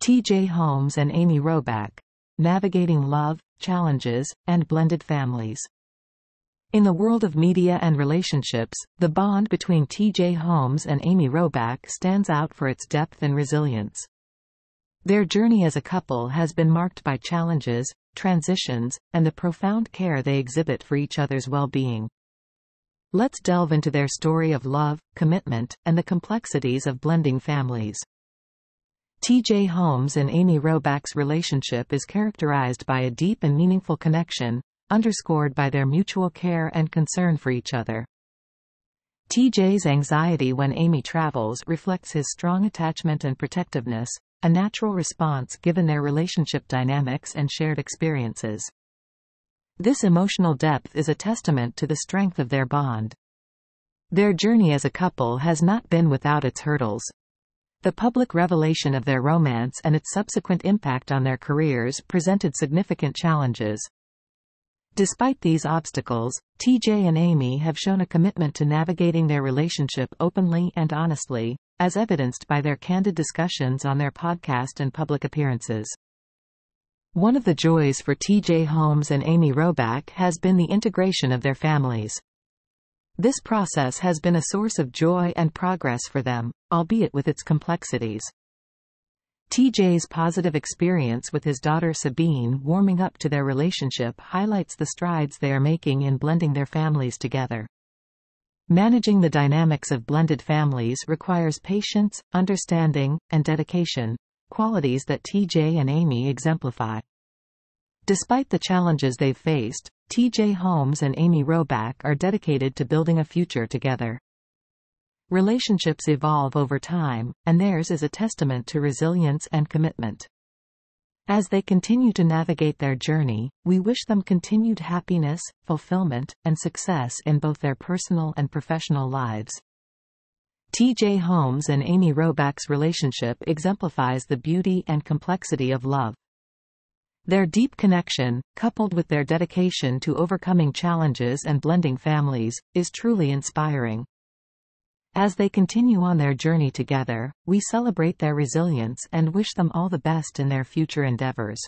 T.J. Holmes and Amy Robach. Navigating Love, Challenges, and Blended Families. In the world of media and relationships, the bond between T.J. Holmes and Amy Robach stands out for its depth and resilience. Their journey as a couple has been marked by challenges, transitions, and the profound care they exhibit for each other's well-being. Let's delve into their story of love, commitment, and the complexities of blending families. T.J. Holmes and Amy Robach's relationship is characterized by a deep and meaningful connection, underscored by their mutual care and concern for each other. TJ's anxiety when Amy travels reflects his strong attachment and protectiveness, a natural response given their relationship dynamics and shared experiences. This emotional depth is a testament to the strength of their bond. Their journey as a couple has not been without its hurdles. The public revelation of their romance and its subsequent impact on their careers presented significant challenges. Despite these obstacles, TJ and Amy have shown a commitment to navigating their relationship openly and honestly, as evidenced by their candid discussions on their podcast and public appearances. One of the joys for TJ Holmes and Amy Robach has been the integration of their families. This process has been a source of joy and progress for them, albeit with its complexities. TJ's positive experience with his daughter Sabine warming up to their relationship highlights the strides they are making in blending their families together. Managing the dynamics of blended families requires patience, understanding, and dedication, qualities that TJ and Amy exemplify. Despite the challenges they've faced, TJ Holmes and Amy Robach are dedicated to building a future together. Relationships evolve over time, and theirs is a testament to resilience and commitment. As they continue to navigate their journey, we wish them continued happiness, fulfillment, and success in both their personal and professional lives. TJ Holmes and Amy Robach's relationship exemplifies the beauty and complexity of love. Their deep connection, coupled with their dedication to overcoming challenges and blending families, is truly inspiring. As they continue on their journey together, we celebrate their resilience and wish them all the best in their future endeavors.